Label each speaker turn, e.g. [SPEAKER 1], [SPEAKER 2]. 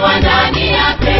[SPEAKER 1] ndani yake